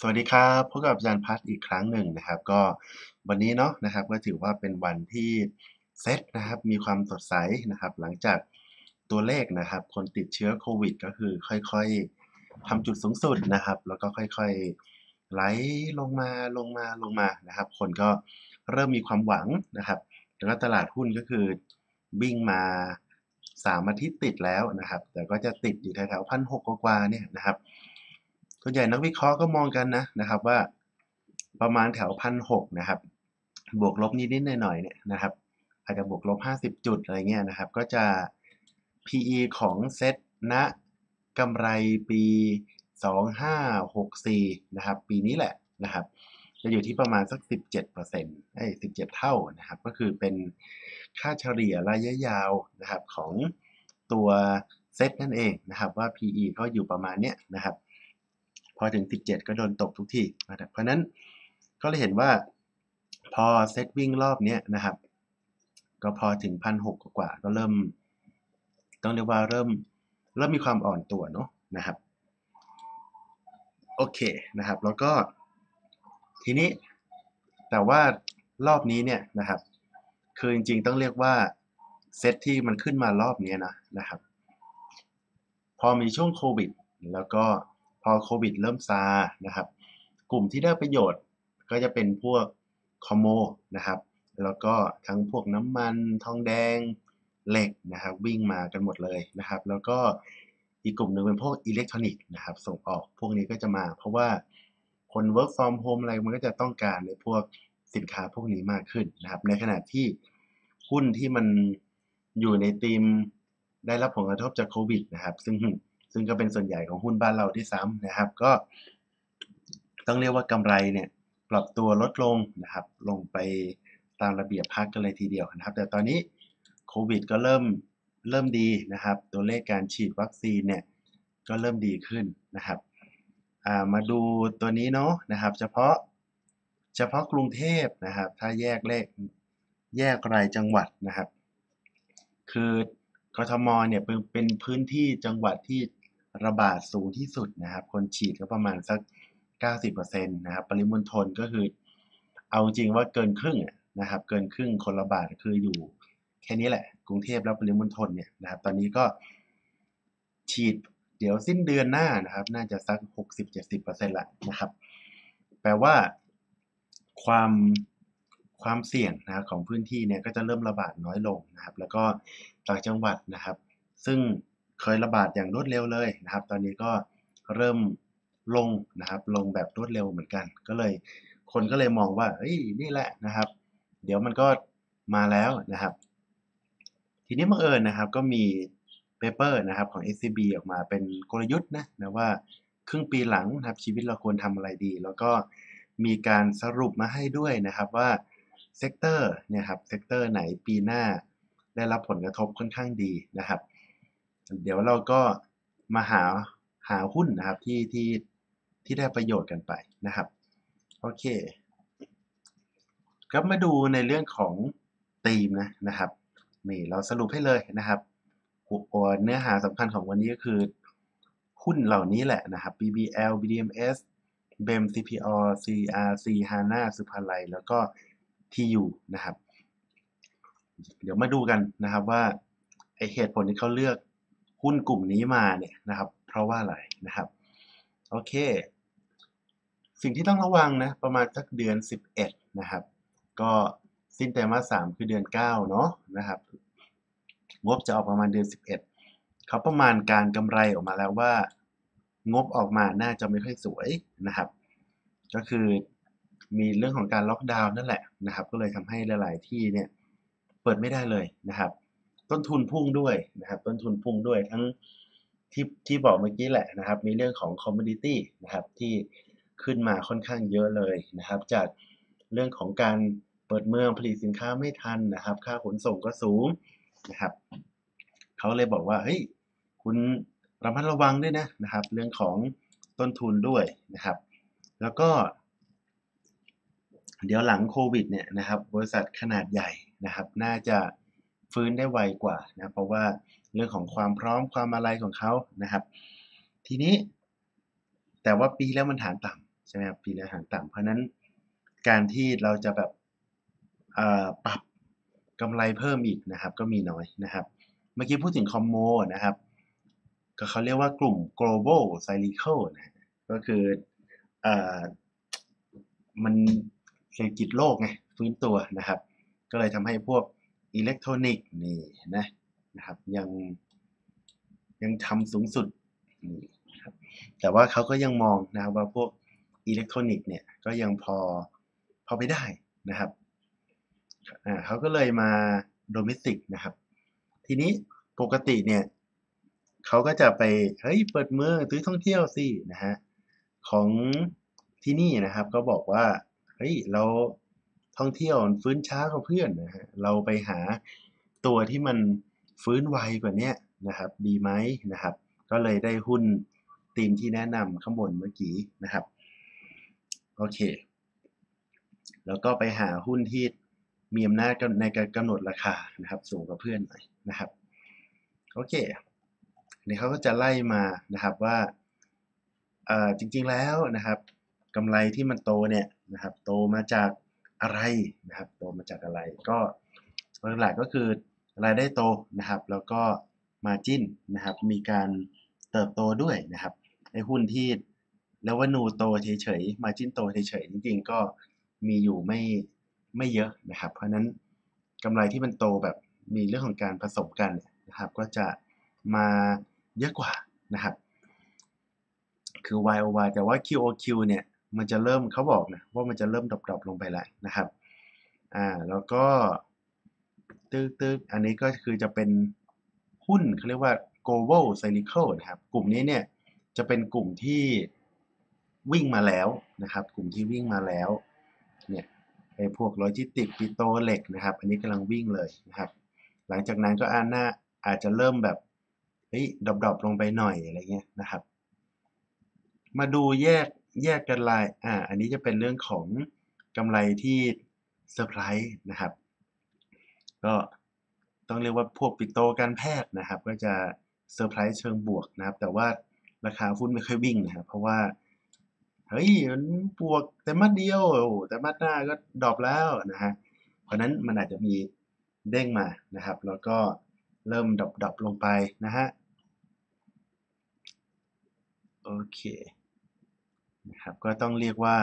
สวัสดีครับพบกับอาจารย์พัฒอีกครั้งหนึ่งนะครับ ก็วันนี้เนาะนะครับก็ถือว่าเป็นวันที่เซตนะครับมีความสดใสนะครับ หลังจากตัวเลขนะครับ คนติดเชื้อโควิด ก็คือค่อยๆทำจุดสูงสุดนะครับ แล้วก็ค่อยๆไหลลงมาลงมาลงมานะครับ คนก็เริ่มมีความหวังนะครับแล้วก็ตลาดหุ้นก็คือวิ่งมาสามอาทิตย์ติดแล้วนะครับ แต่ก็จะติดอยู่แถวๆพันหกกว่าเนี่ยนะครับ ส่วนใหญ่นักวิเคราะห์ก็มองกันนะนะครับว่าประมาณแถวพันหกนะครับ บวกลบนิดๆหน่อยๆเนี่ยนะครับ อาจจะบวกลบ 50 จุดอะไรเงี้ยนะครับ ก็จะ PE ของเซ็ตณกำไรปี 2564 นะครับ ปีนี้แหละนะครับ จะอยู่ที่ประมาณสัก 17%เอ้ย17 เท่านะครับ ก็คือเป็นค่าเฉลี่ยระยะยาวนะครับของตัวเซ็ตนั่นเองนะครับว่า PE ก็อยู่ประมาณเนี้ยนะครับ พอถึง 17 ก็โดนตกทุกทีนะครับเพราะนั้นก็เลยเห็นว่าพอเซตวิ่งรอบนี้นะครับ ก็พอถึงพันหกกว่าก็เริ่ม ต้องเรียกว่าเริ่มเริ่มมีความอ่อนตัวเนาะนะครับโอเคนะครับ แล้วก็ทีนี้แต่ว่ารอบนี้เนี่ยนะครับ คือจริงๆต้องเรียกว่าเซตที่มันขึ้นมารอบนี้นะนะครับ พอมีช่วงโควิด แล้วก็ อโควิดเริ่มซานะครับ กลุ่มที่ได้ประโยชน์ก็จะเป็นพวกคอมโมนะครับ แล้วก็ทั้งพวกน้ำมันทองแดงเหล็กนะครับ วิ่งมากันหมดเลยนะครับ แล้วก็อีกกลุ่มหนึ่งเป็นพวกอิเล็กทรอนิกส์นะครับ ส่งออกพวกนี้ก็จะมา เพราะว่าคน work from home อะไรมันก็จะต้องการในพวกสินค้าพวกนี้มากขึ้นนะครับ ในขณะที่หุ้นที่มันอยู่ในธีมได้รับผลกระทบจากโควิดนะครับ ซึ่ง ซึ่งก็เป็นส่วนใหญ่ของหุ้นบ้านเราที่ซ้ำนะครับ ก็ ต้องเรียกว่ากำไรเนี่ยปรับตัวลดลงนะครับ ลงไปตามระเบียบพักกันเลยทีเดียวนะครับ แต่ตอนนี้โควิดก็เริ่มเริ่มดีนะครับ ตัวเลขการฉีดวัคซีนเนี่ยก็เริ่มดีขึ้นนะครับมาดูตัวนี้เนาะนะครับ เฉพาะเฉพาะกรุงเทพนะครับ ถ้าแยกเลขแยกรายจังหวัดนะครับ คือกทมเนี่ยเป็นเป็นพื้นที่จังหวัดที่ ระบาดสูงที่สุดนะครับ คนฉีดก็ประมาณสัก 90%นะครับ ปริมณฑลก็คือ เอาจริงว่าเกินครึ่งนะครับ เกินครึ่งคนระบาดคืออยู่ แค่นี้แหละ กรุงเทพแล้วปริมณฑลเนี่ยนะครับ ตอนนี้ก็ฉีดเดี๋ยวสิ้นเดือนหน้านะครับ น่าจะสัก 60-70%ละนะครับ แปลว่าความความเสี่ยงนะของพื้นที่เนี่ยก็จะเริ่มระบาดน้อยลงนะครับ แล้วก็ต่างจังหวัดนะครับ ซึ่ง เคยระบาดอย่างรวดเร็วเลยนะครับ ตอนนี้ก็เริ่มลงนะครับ ลงแบบรวดเร็วเหมือนกัน ก็เลยคนก็เลยมองว่าเฮ้ยนี่แหละนะครับ เดี๋ยวมันก็มาแล้วนะครับ ทีนี้บังเอิญนะครับ ก็มี paper นะครับของ SCB ออกมาเป็นกลยุทธ์นะนะว่าครึ่งปีหลังนะครับชีวิตเราควรทำอะไรดี แล้วก็มีการสรุปมาให้ด้วยนะครับว่า sector เนี่ยครับ sector ไหนปีหน้าได้รับผลกระทบค่อนข้างดีนะครับ เดี๋ยวเราก็มาหาหาหุ้นนะครับที่ที่ที่ได้ประโยชน์กันไปนะครับโอเคก็มาดูในเรื่องของธีมนะนะครับนี่เราสรุปให้เลยนะครับหัวเนื้อหาสำคัญของวันนี้ก็คือหุ้นเหล่านี้แหละนะครับ BBL BDMs BEM CPO CRC HANA สุภาลัยแล้วก็ TU นะครับ เดี๋ยวมาดูกันนะครับว่าไอเหตุผลที่เขาเลือก หุ้นกลุ่มนี้มาเนี่ยนะครับ เพราะว่าอะไรนะครับโอเค สิ่งที่ต้องระวังนะประมาณสักเดือน 11 นะครับ ก็สิ้นไตรมาส3คือเดือน 9 เนาะนะครับงบจะออกประมาณเดือน 11 เขาประมาณการกำไรออกมาแล้วว่า งบออกมาน่าจะไม่ค่อยสวยนะครับ ก็คือมีเรื่องของการล็อกดาวน์นั่นแหละนะครับ ก็เลยทำให้หลาย ๆ ที่เนี่ยเปิดไม่ได้เลยนะครับ ต้นทุนพุ่งด้วยนะครับ ต้นทุนพุ่งด้วยทั้งที่ที่บอกเมื่อกี้แหละนะครับ มีเรื่องของคอมมูนิตี้นะครับที่ขึ้นมาค่อนข้างเยอะเลยนะครับ จากเรื่องของการเปิดเมืองผลิตสินค้าไม่ทันนะครับ ค่าขนส่งก็สูงนะครับเขาเลยบอกว่าเฮ้ยคุณระมัดระวังด้วยนะนะครับ เรื่องของต้นทุนด้วยนะครับ แล้วก็ เดี๋ยวหลังโควิดเนี่ยนะครับ บริษัทขนาดใหญ่นะครับ น่าจะ ฟื้นได้ไวกว่านะเพราะว่าเรื่องของความพร้อมความอะไรของเขานะครับ ทีนี้ แต่ว่าปีแล้วมันฐานต่ำใช่ไหมครับ P และหารต่ำเพราะนั้นการที่เราจะแบบปรับกำไรเพิ่มอีกนะครับ ก็มีน้อยนะครับ เมื่อกี้พูดถึงคอมโมนะครับ ก็เขาเรียกว่ากลุ่ม global cyclical นะก็คืออมันเศรษฐกิจโลกไงฟื้นตัวนะครับ ก็เลยทำให้พวก อิเล็กทรอนิกส์นี่นะนะครับยังยังทำสูงสุดนี่ครับแต่ว่าเขาก็ยังมองนะว่าพวกอิเล็กทรอนิกส์เนี่ยก็ยังพอพอไปได้นะครับอ่าเขาก็เลยมา domestic นะครับ ทีนี้ปกติเนี่ยเขาก็จะไปเฮ้ยเปิดเมืองซื้อท่องเที่ยวสินะฮะของที่นี่นะครับก็บอกว่าเฮ้ยเรา ท่องเที่ยวฟื้นช้ากว่าเพื่อนนะฮะเราไปหาตัวที่มันฟื้นไวกว่านี้นะครับ ดีไหมนะครับ ก็เลยได้หุ้นทีมที่แนะนำข้างบนเมื่อกี้นะครับโอเค แล้วก็ไปหาหุ้นที่มีอำนาจในการกำหนดราคานะครับ สูงกว่าเพื่อนหน่อยนะครับโอเคนี่เขาก็จะไล่มานะครับว่าจริงๆแล้วนะครับกำไรที่มันโตเนี่ยนะครับ โตมาจาก อะไรนะครับโตมาจากอะไรก็หลักก็คือรายได้โตนะครับ แล้วก็มาจิ้นนะครับ มีการเติบโตด้วยนะครับไอ้หุ้นที่แล้วว่านูโตเฉยๆมาจิ้นโตเฉยๆจริงๆก็มีอยู่ไม่ไม่เยอะนะครับ เพราะนั้นกำไรที่มันโตแบบมีเรื่องของการผสมกันนะครับ ก็จะมาเยอะกว่านะครับ คือ Y O Y แต่ว่า Q O Q เนี่ย มันจะเริ่มเขาบอกนะว่ามันจะเริ่มดรอปลงไปแล้วนะครับอ่าแล้วก็ตึกตึกอันนี้ก็คือจะเป็นหุ้นเขาเรียกว่า global cycle นะครับ กลุ่มนี้เนี่ยจะเป็นกลุ่มที่วิ่งมาแล้วนะครับ กลุ่มที่วิ่งมาแล้วเนี่ยไอ้พวกโลจิสติกปิโตรเหล็กนะครับ อันนี้กำลังวิ่งเลยนะครับ หลังจากนั้นก็อาน่าอาจจะเริ่มแบบเฮ้ย drop ลงไปหน่อยอะไรเงี้ยนะครับ มาดูแยก แยกกันลายอ่าอันนี้จะเป็นเรื่องของกำไรที่เซอร์ไพรส์นะครับ ก็ต้องเรียกว่าพวกปิโตรการแพทย์นะครับ ก็จะเซอร์ไพรส์เชิงบวกนะครับ แต่ว่าราคาหุ้นไม่ค่อยวิ่งนะครับ เพราะว่าเฮ้ยมันบวกแต่หมัดเดียว แต่หมัดหน้าก็ drop แล้วนะฮะเพราะนั้นมันอาจจะมีเด้งมานะครับ แล้วก็เริ่ม drop drop ลงไปนะฮะโอเค นะครับก็ต้องเรียกว่า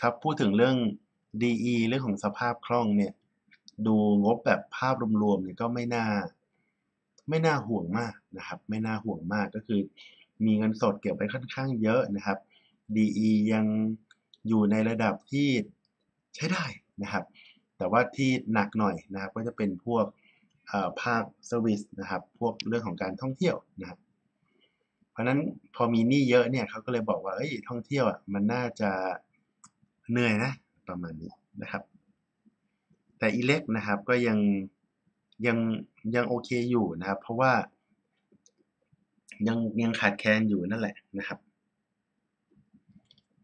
ถ้าพูดถึงเรื่อง D/E เรื่องของสภาพคล่องเนี่ย ดูงบแบบภาพรวมๆเนี่ยก็ไม่น่า ไม่น่าห่วงมากนะครับ ไม่น่าห่วงมากก็คือ มีเงินสดเก็บไปค่อนข้างเยอะนะครับ DE ยังอยู่ในระดับที่ใช้ได้นะครับ แต่ว่าที่หนักหน่อยนะครับ ก็จะเป็นพวกภาคเซอร์วิสนะครับ พวกเรื่องของการท่องเที่ยวนะครับ เพราะนั้นพอมีหนี้เยอะเนี่ยเขาก็เลยบอกว่าเอ้ยท่องเที่ยวอะมันน่าจะเหนื่อยนะ ประมาณนี้นะครับ แต่อีเล็กนะครับก็ยังยังยังโอเคอยู่นะครับ เพราะว่า ยังยังขาดแคลนอยู่นั่นแหละนะครับ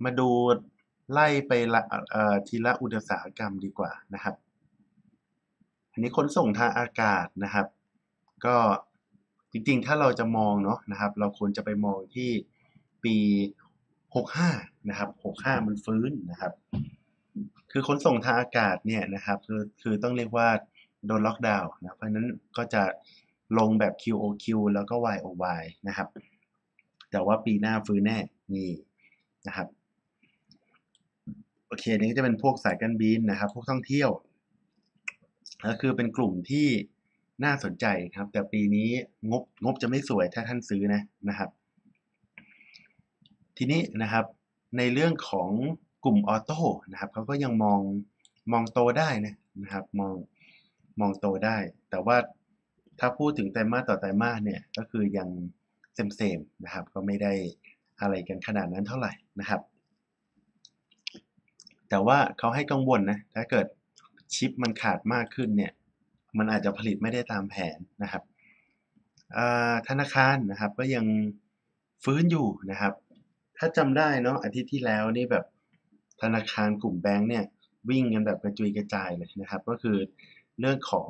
มาดูไล่ไปละทีละอุตสาหกรรมดีกว่านะครับ อันนี้ขนส่งทางอากาศนะครับ ก็ จริงๆ ถ้าเราจะมองเนาะนะครับ เราควรจะไปมองที่ปี 65 นะครับ 65 มันฟื้นนะครับ คือขนส่งทางอากาศเนี่ยนะครับคือคือต้องเรียกว่าโดนล็อกดาวน์นะเพราะนั้นก็จะลงแบบ QOQ แล้วก็ YOY นะครับ แต่ว่าปีหน้าฟื้นแน่นี่นะครับโอเคนี่ก็จะเป็นพวกสายการบินนะครับ พวกท่องเที่ยวก็คือเป็นกลุ่มที่ น่าสนใจครับ แต่ปีนี้งบงบจะไม่สวยถ้าท่านซื้อนะนะครับ ทีนี้นะครับในเรื่องของกลุ่มออโต้นะครับเขาก็ยังมองมองโตได้นะนะครับมองมองโตได้ แต่ว่าถ้าพูดถึงไตรมาสต่อไตรมาสเนี่ยก็คือยังเซมเซมนะครับ ก็ไม่ได้อะไรกันขนาดนั้นเท่าไหร่นะครับ แต่ว่าเขาให้กังวลนะถ้าเกิดชิปมันขาดมากขึ้นเนี่ย มันอาจจะผลิตไม่ได้ตามแผนนะครับธนาคารนะครับก็ยังฟื้นอยู่นะครับ ถ้าจำได้เนาะอาทิตย์ที่แล้วนี่แบบธนาคารกลุ่มแบงค์เนี่ยวิ่งกันแบบกระจุยกระจายเลยนะครับ ก็คือเรื่องของ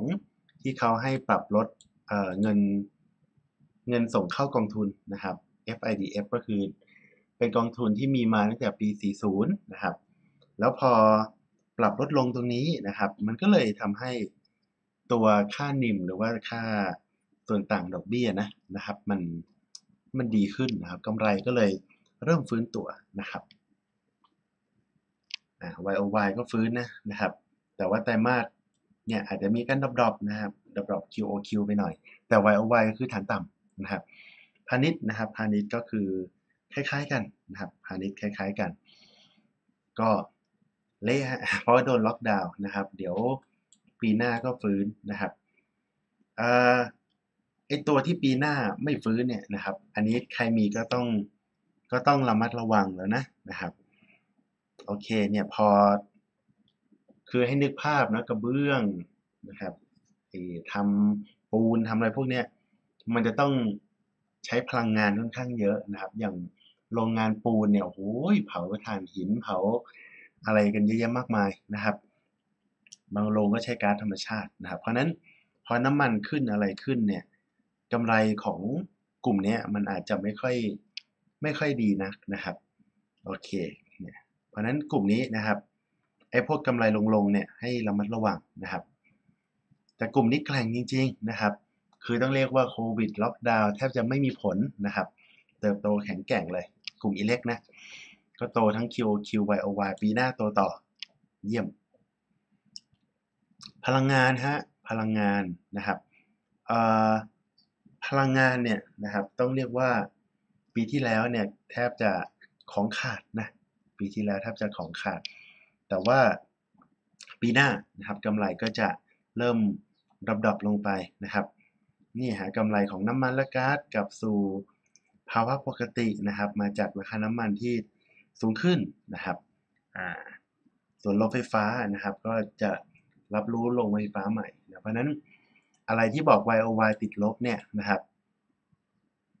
ที่เขาให้ปรับลดเเงินเงินส่งเข้ากองทุนนะครับ FIDF ก็คือเป็นกองทุนที่มีมาตั้งแต่ปี 40 นะครับ แล้วพอปรับลดลงตรงนี้นะครับ มันก็เลยทำให้ ตัวค่านิมหรือว่าค่าส่วนต่างดอกเบี้ยนะนะครับ มันมันดีขึ้นนะครับกำไรก็เลยเริ่มฟื้นตัวนะครับอ่า YOY ก็ฟื้นนะนะครับ แต่ว่าไตรมาสเนี่ยอาจจะมีการดรอปนะครับดรอป QOQ ไปหน่อย แต่ YOY ก็คือฐานต่ำนะครับพาณิชย์นะครับพาณิชย์ก็คือคล้ายๆกันนะครับพาณิชย์คล้าย ๆกัน ก็เละฮะเพราะว่าโดนล็อกดาวน์นะครับ เดี๋ยว ปีหน้าก็ฟื้นนะครับอ่อไอตัวที่ปีหน้าไม่ฟื้นเนี่ยนะครับ อันนี้ใครมีก็ต้องก็ต้องระมัดระวังแล้วนะนะครับ โอเคเนี่ยพอ คือให้นึกภาพนะกระเบื้องนะครับทำปูนทำอะไรพวกเนี้ยมันจะต้องใช้พลังงานค่อนข้างเยอะนะครับ อย่างโรงงานปูนเนี่ยโอ้โหเผาถ่านหินเผาอะไรกันเยอะแยะมากมายนะครับ บางโรงก็ใช้ก๊าซธรรมชาตินะครับ เพราะนั้นพอน้ำมันขึ้นอะไรขึ้นเนี่ยกำไรของกลุ่มนี้มันอาจจะไม่ค่อยไม่ค่อยดีนักนะครับโอเคเนี่ยเพราะนั้นกลุ่มนี้นะครับไอ้พวกกำไรลงๆเนี่ยให้ระมัดระวังนะครับ แต่กลุ่มนี้แกร่งจริง ๆนะครับ คือต้องเรียกว่าโควิดล็อกดาวน์แทบจะไม่มีผลนะครับ เติบโตแข็งแกร่งเลย กลุ่มอิเล็กนะ ก็โตทั้ง QOQ YOY ปีหน้าโตต่อเยี่ยม ลังงานฮะพลังงานนะครับพลังงานเนี่ยนะครับต้องเรียกว่าปีที่แล้วเนี่ยแทบจะของขาดนะปีที่แล้วแทบจะของขาด แต่ว่าปีหน้านะครับกำไรก็จะเริ่มดับดับลงไปนะครับนี่ฮะกำไรของน้ำมันและก๊าซกลับสู่ภาวะปกตินะครับ มาจากราคาน้ำมันที่สูงขึ้นนะครับส่วนรงไฟฟ้านะครับ ก็จะ รับรู้โรงไฟฟ้าใหม่นะเพราะนั้นอะไรที่บอก YOY ติดลบเนี่ยนะครับ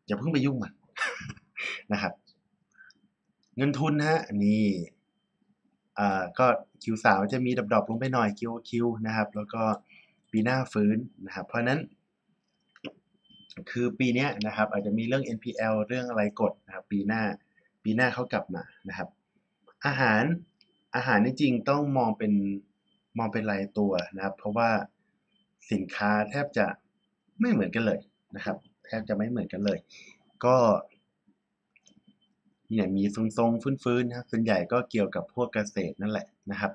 อย่าเพิ่งไปยุ่งมันนะครับ เงินทุนฮะนี่อ่าก็ Q3 จะมีดับดอบลงไปหน่อย QOQ นะครับ แล้วก็ปีหน้าฟื้นนะครับ เพราะนั้น คือปีนี้นะครับ อาจจะมีเรื่อง NPL เรื่องอะไรกดนะครับ ปีหน้าปีหน้าเขากลับมานะครับ อาหารอาหารจริงต้องมองเป็น มองเป็นรายตัวนะครับ เพราะว่าสินค้าแทบจะไม่เหมือนกันเลยนะครับ แทบจะไม่เหมือนกันเลย ก็เนี่ยมีทรงๆฟื้นๆนะครับส่วนใหญ่ก็เกี่ยวกับพวกเกษตรนั่นแหละนะครับ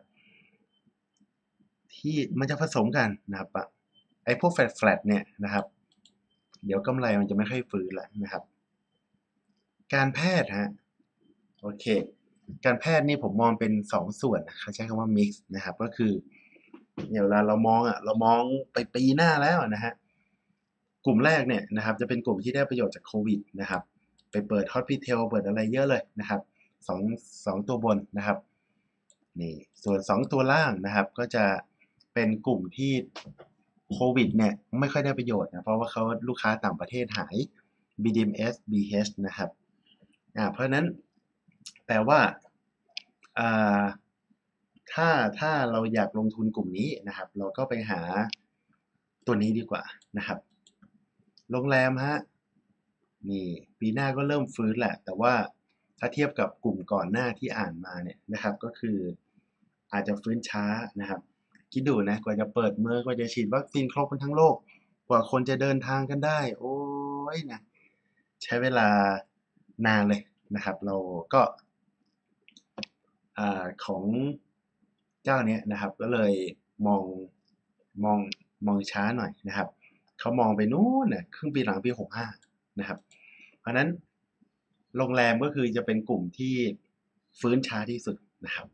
ที่มันจะผสมกันนะครับไอ้พวกแฟลตๆเนี่ยนะครับ เดี๋ยวกำไรมันจะไม่ค่อยฟื้นแล้วนะครับ การแพทย์ฮะโอเค การแพทย์นี่ผมมองเป็นสองส่วนเขาใช้คำว่า mix นะครับ ก็คือเนี่ยเวลาเรามองอะเรามองไปปีหน้าแล้วนะฮะกลุ่มแรกเนี่ยนะครับจะเป็นกลุ่มที่ได้ประโยชน์จากโควิดนะครับ ไปเปิดฮอตพิเทลเปิดอะไรเยอะเลยนะครับสองสองตัวบนนะครับนี่ส่วนสองตัวล่างนะครับ ก็จะเป็นกลุ่มที่โควิดเนี่ยไม่ค่อยได้ประโยชน์นะเพราะว่าเขาลูกค้าต่างประเทศหาย BDMs BH นะครับอ่าเพราะนั้น แปลว่าถ้าถ้าเราอยากลงทุนกลุ่มนี้นะครับ เราก็ไปหาตัวนี้ดีกว่านะครับ โรงแรมฮะนี่ปีหน้าก็เริ่มฟื้นแหละ แต่ว่าถ้าเทียบกับกลุ่มก่อนหน้าที่อ่านมาเนี่ยนะครับ ก็คืออาจจะฟื้นช้านะครับ คิดดูนะกว่าจะเปิดเมืองกว่าจะฉีดวัคซีนครบทั้งโลก กว่าคนจะเดินทางกันได้ โอ้ยนะใช้เวลานานเลย นะครับ เราก็ของเจ้าเนี้ยนะครับ ก็เลยมองมองมองช้าหน่อยนะครับเขามองไปนู้นน่ะครึ่งปีหลังปีหกห้านะครับ เพราะนั้นโรงแรมก็คือจะเป็นกลุ่มที่ฟื้นช้าที่สุดนะครับ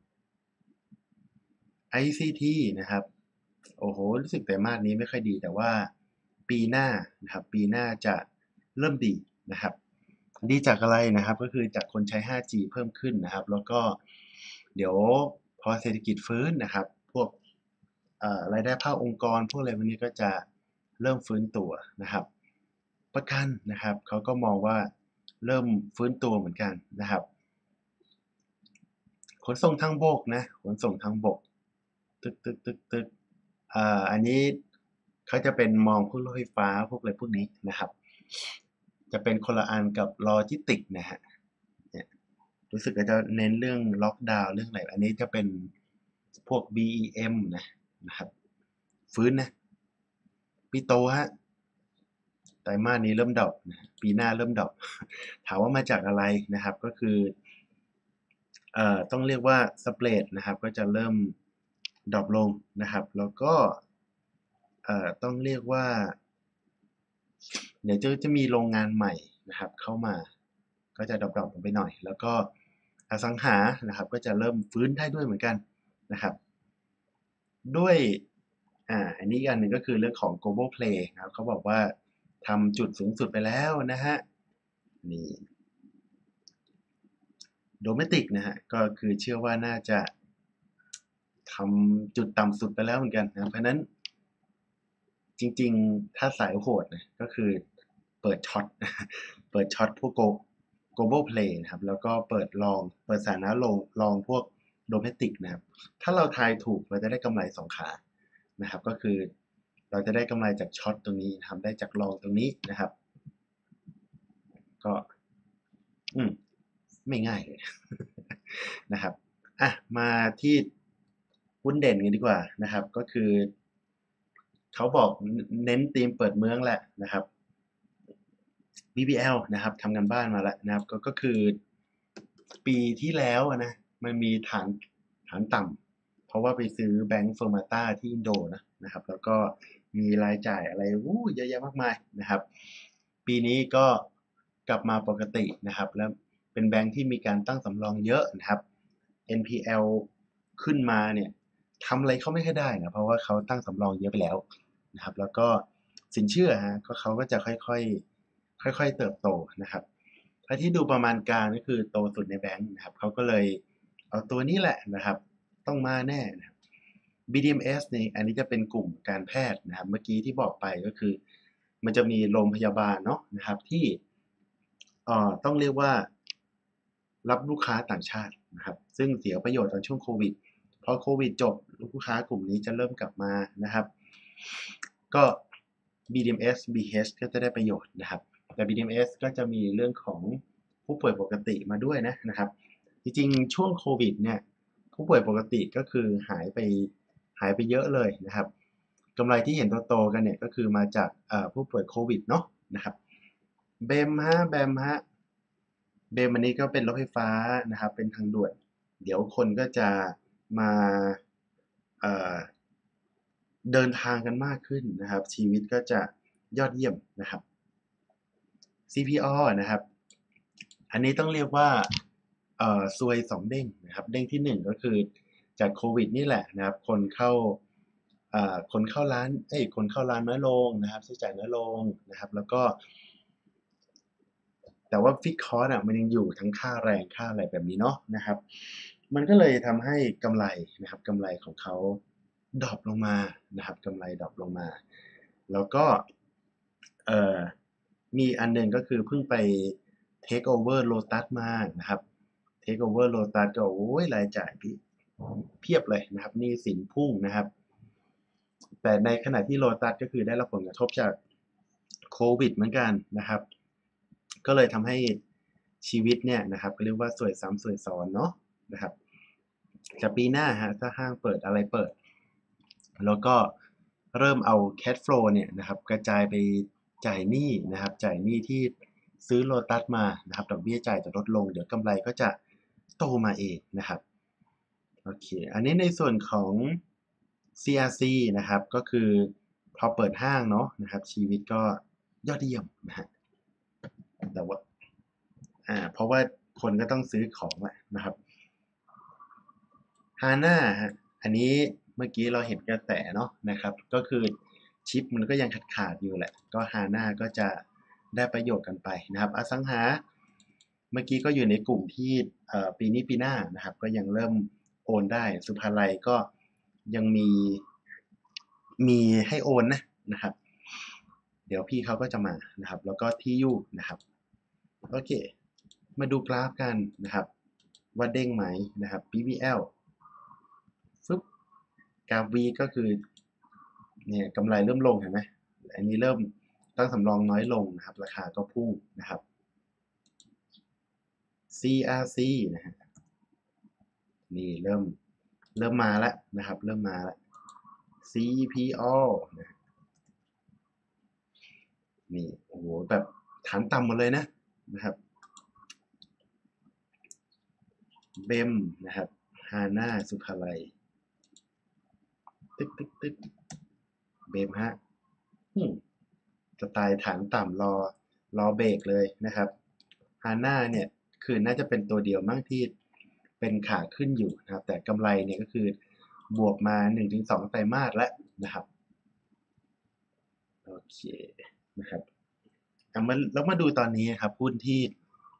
ICT นะครับ โอ้โห รู้สึกแต่มาสนี้ไม่ค่อยดี แต่ว่าปีหน้านะครับ ปีหน้าจะเริ่มดีนะครับ ดีจากอะไรนะครับ ก็คือจากคนใช้ 5G เพิ่มขึ้นนะครับ แล้วก็เดี๋ยวพอเศรษฐกิจฟื้นนะครับ พวกรายได้ภาคองค์กร พวกอะไรพวกนี้ก็จะเริ่มฟื้นตัวนะครับ ประกันนะครับเขาก็มองว่าเริ่มฟื้นตัวเหมือนกันนะครับ ขนส่งทางบกนะขนส่งทางบกตึกตึกตึกตึกอ่าอันนี้เขาจะเป็นมองพวกรถไฟฟ้าพวกอะไรพวกนี้นะครับ จะเป็นคนละอันกับโลจิสติกนะฮะเนี่ยรู้สึกก็จะเน้นเรื่องล็อกดาวน์เรื่องอะไรอันนี้จะเป็นพวก BEM นะนะครับ ฟื้นนะ ปิโตรฮะไตรมาสนี้เริ่ม drop นะปีหน้าเริ่ม drop ถามว่ามาจากอะไรนะครับก็คือเอ่อต้องเรียกว่าสเปรดนะครับ ก็จะเริ่มดรอปลงนะครับ แล้วก็เอ่อต้องเรียกว่า เดี๋ยวจะจะมีโรงงานใหม่นะครับเข้ามาก็จะดรอปๆลงไปหน่อย แล้วก็อสังหานะครับก็จะเริ่มฟื้นได้ด้วยเหมือนกันนะครับ ด้วยอ่าอันนี้อันหนึ่งก็คือเรื่องของ global play นะครับเขาบอกว่าทำจุดสูงสุดไปแล้วนะฮะนี่ domestic นะฮะก็คือเชื่อว่าน่าจะทำจุดต่ำสุดไปแล้วเหมือนกันนะเพราะนั้น จริง ๆ ถ้าสายโหดนะก็คือเปิดช็อตเปิดช็อตพวก Go global play นะครับ แล้วก็เปิด long เปิดสถานะ long long พวก domestic นะครับ ถ้าเราทายถูกเราจะได้กำไรสองขานะครับ ก็คือเราจะได้กำไรจาก short ตรงนี้นะครับได้จาก long ตรงนี้นะครับ ก็ อืมไม่ง่ายเลยนะครับอะมาที่หุ้นเด่นกันดีกว่านะครับ ก็คือ เขาบอกเน้นธีมเปิดเมืองแหละนะครับ BBL นะครับทำกันบ้านมาแล้วนะครับก็ก็คือปีที่แล้วนะมันมีฐานฐานต่ำเพราะว่าไปซื้อแบงก์เฟอร์มาต้าที่อินโดนะนะครับ แล้วก็มีรายจ่ายอะไรวู้เยอะแยะมากมายนะครับ ปีนี้ก็กลับมาปกตินะครับ แล้วเป็นแบงก์ที่มีการตั้งสำรองเยอะนะครับ NPL ขึ้นมาเนี่ย ทำอะไรเขาไม่ค่อยได้นะเพราะว่าเขาตั้งสำรองเยอะไปแล้วนะครับ แล้วก็สินเชื่อฮะก็เขาก็จะค่อยๆค่อย ๆ เติบโตนะครับถ้าที่ดูประมาณการก็คือโตสุดในแบงก์นะครับเขาก็เลยเอาตัวนี้แหละนะครับ ต้องมาแน่นะครับ BDMs นี่อันนี้จะเป็นกลุ่มการแพทย์นะครับ เมื่อกี้ที่บอกไปก็คือ มันจะมีโรงพยาบาลเนาะนะครับที่เอ่อต้องเรียกว่ารับลูกค้าต่างชาตินะครับ ซึ่งเสียประโยชน์ตอนช่วงโควิด พอโควิดจบลูกค้ากลุ่มนี้จะเริ่มกลับมานะครับ ก็ BDMs BH ก็จะได้ประโยชน์นะครับ แต่ BDMs ก็จะมีเรื่องของผู้ป่วยปกติมาด้วยนะนะครับ จริงๆ ช่วงโควิดเนี่ยผู้ป่วยปกติก็คือหายไปหายไปเยอะเลยนะครับกำไรที่เห็นโตๆกันเนี่ยก็คือมาจากผู้ป่วยโควิดเนาะนะครับเบมฮะแบมฮะเบมอันนี้ก็เป็นรถไฟฟ้านะครับ เป็นทางด่วน เดี๋ยวคนก็จะ มาเเดินทางกันมากขึ้นนะครับ ชีวิตก็จะยอดเยี่ยมนะครับ CPALL นะครับ อันนี้ต้องเรียกว่าซวยสองเด้งนะครับ เด้งที่หนึ่งก็คือจากโควิดนี่แหละนะครับ คนเข้าอ่าคนเข้าร้านเอ้ยคนเข้าร้านน้อยลงนะครับใช้จ่ายน้อยลงนะครับ แล้วก็ แต่ว่าฟิกคอร์สอะมันยังอยู่ทั้งค่าแรงค่าอะไรแบบนี้เนาะนะครับ มันก็เลยทำให้กำไรนะครับกำไรของเขาdrop ลงมานะครับกำไร drop ลงมา แล้วก็เอ่อมีอันหนึ่งก็คือเพิ่งไป take over Lotus มานะครับ take over Lotus ก็โอ้ยรายจ่ายพี่เพียบเลยนะครับหนี้สินพุ่งนะครับ แต่ในขณะที่ Lotus ก็คือได้รับผลกระทบจากโควิดเหมือนกันนะครับ ก็เลยทำให้ชีวิตเนี่ยนะครับก็เรียกว่าซวยซ้ำซวยซ้อนเนาะ นะครับจะปีหน้าฮะถ้าห้างเปิดอะไรเปิด แล้วก็เริ่มเอา cash flow เนี่ยนะครับกระจายไปจ่ายหนี้นะครับจ่ายหนี้ที่ซื้อโลตัสมานะครับดอกเบี้ยจ่ายจะลดลง เดี๋ยวกำไรก็จะโตมาเองนะครับโอเคอันนี้ในส่วนของ CRC นะครับก็คือพอเปิดห้างเนาะนะครับชีวิตก็ยอดเยี่ยมนะฮะแต่ว่าอ่าเพราะว่าคนก็ต้องซื้อของแหละนะครับ ฮาน่าอันนี้เมื่อกี้เราเห็นกระแสเนาะนะครับ ก็คือชิปมันก็ยังขาดขาดอยู่แหละ ก็ฮาน่าก็จะได้ประโยชน์กันไปนะครับ อสังหา เมื่อกี้ก็อยู่ในกลุ่มที่ปีนี้ปีหน้านะครับ ก็ยังเริ่มโอนได้ สุภาลัยก็ยังมีมีให้โอนนะนะครับ เดี๋ยวพี่เขาก็จะมานะครับ แล้วก็ที่ยู่นะครับ โอเค มาดูกราฟกันนะครับ ว่าเด้งไหมนะครับ BBL กราฟ V ก็คือเนี่ยกำไรเริ่มลงเห็นไหมอันนี้เริ่มตั้งสำรองน้อยลงนะครับ ราคาก็พุ่งนะครับ CRC นะฮะนี่เริ่มเริ่มมาแล้วนะครับ เริ่มมาแล้ว CPO นะนี่โอ้โหแบบฐานต่ำหมดเลยนะนะครับเบมนะครับฮาน่าสุภาลัย ตึ๊กตึ๊กตึ๊กเบมฮะอืมสไตล์ฐานต่ำรอรอเบรกเลยนะครับฮาน่าเนี่ยคือน่าจะเป็นตัวเดียวมั้งที่เป็นขาขึ้นอยู่นะครับ แต่กำไรเนี่ยก็คือบวกมา 1-2ไตรมาสแล้วนะครับโอเคนะครับเอามาแล้วมาดูตอนนี้ครับหุ้นที่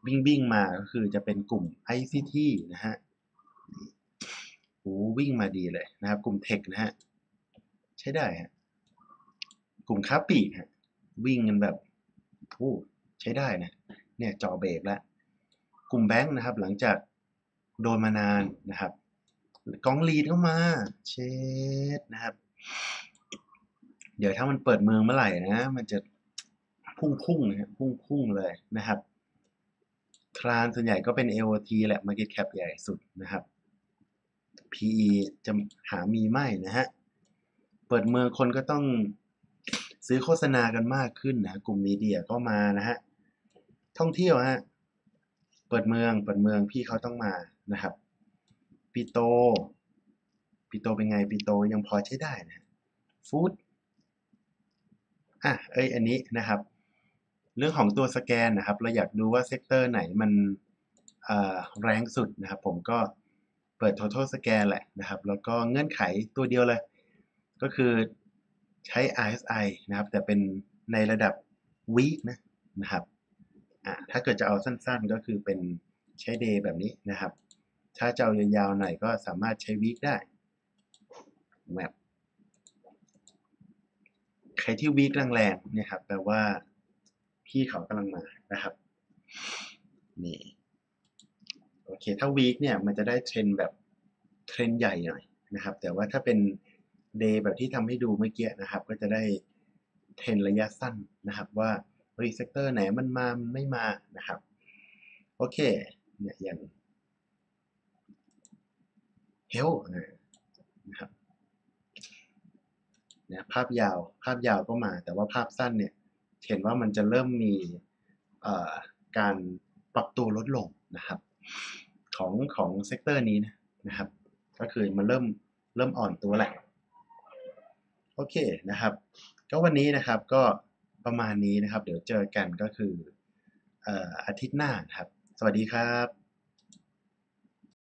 วิ่งวิ่งมาก็คือจะเป็นกลุ่ม ICT นะฮะโอ้วิ่งมาดีเลยนะครับ กลุ่มเทคนะฮะ ใช้ได้ฮะกลุ่มค้าปลีกฮะวิ่งกันแบบโอ้ใช้ได้นะเนี่ยจอเบรกแล้วกลุ่มแบงค์นะครับ หลังจากโดนมานานนะครับกองลีดเข้ามา เช็ดนะครับ เดี๋ยวถ้ามันเปิดเมืองเมื่อไหร่นะ มันจะพุ่งพุ่งนะพุ่งพุ่งเลยนะครับ คลานส่วนใหญ่ก็เป็น AOT แหละ Market Cap ใหญ่สุดนะครับ PE จะหามีไม่นะฮะ เปิดเมืองคนก็ต้องซื้อโฆษณากันมากขึ้นนะกลุ่ม media ก็มานะฮะท่องเที่ยวฮะเปิดเมืองเปิดเมืองพี่เขาต้องมานะครับปิโตรปิโตรเป็นไงปิโตรยังพอใช้ได้นะ food อะเอ้ยอันนี้นะครับ เรื่องของตัวสแกนนะครับ เราอยากดูว่า sector ไหนมันแรงสุดนะครับ ผมก็เปิด total scan แหละนะครับ แล้วก็เงื่อนไขตัวเดียวเลย ก็คือใช้ RSI นะครับ แต่เป็นในระดับ week นะนะครับถ้าเกิดจะเอาสั้นๆ ก็คือเป็นใช้ day แบบนี้นะครับ ถ้าจะเอายาวๆหน่อยก็สามารถใช้ week ได้ map ใครที่ week แรงๆเนี่ยครับแปลว่าพี่เขากำลังมานะครับนี่โอเคถ้า week เนี่ยมันจะได้เทรนแบบเทรนใหญ่หน่อยนะครับ แต่ว่าถ้าเป็น day แบบที่ทำให้ดูเมื่อกี้นะครับ ก็จะได้เทรนระยะสั้นนะครับ ว่าเฮ้ย sector ไหนมันมามันไม่มานะครับ โอเคเนี่ยอย่าง health นะครับเนี่ยภาพยาวภาพยาวก็มา แต่ว่าภาพสั้นเนี่ยเห็นว่ามันจะเริ่มมีการปรับตัวลดลงนะครับ ของของ sector นี้นะนะครับ ก็คือมันเริ่มเริ่มอ่อนตัวแหละ โอเคนะครับ ก็วันนี้นะครับก็ประมาณนี้นะครับ เดี๋ยวเจอกันก็คืออาทิตย์หน้าครับ สวัสดีครับ